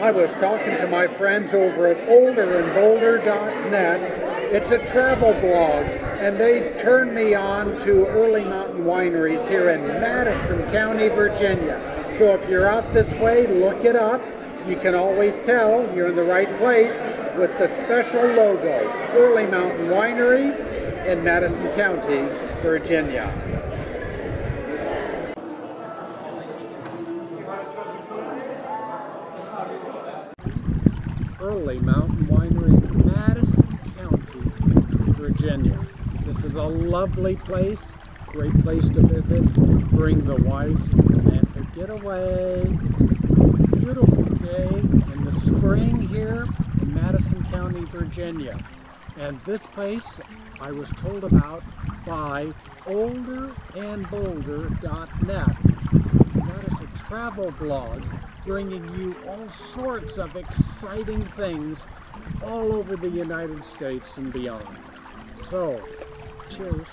I was talking to my friends over at olderandbolder.net. It's a travel blog, and they turned me on to Early Mountain Wineries here in Madison County, Virginia. So if you're out this way, look it up. You can always tell you're in the right place with the special logo, Early Mountain Wineries in Madison County, Virginia. Early Mountain Winery, Madison County, Virginia. This is a lovely place, great place to visit. Bring the wife and the getaway. Beautiful day in the spring here in Madison County, Virginia. And this place I was told about by olderandbolder.net. Travel blog bringing you all sorts of exciting things all over the United States and beyond. So, cheers.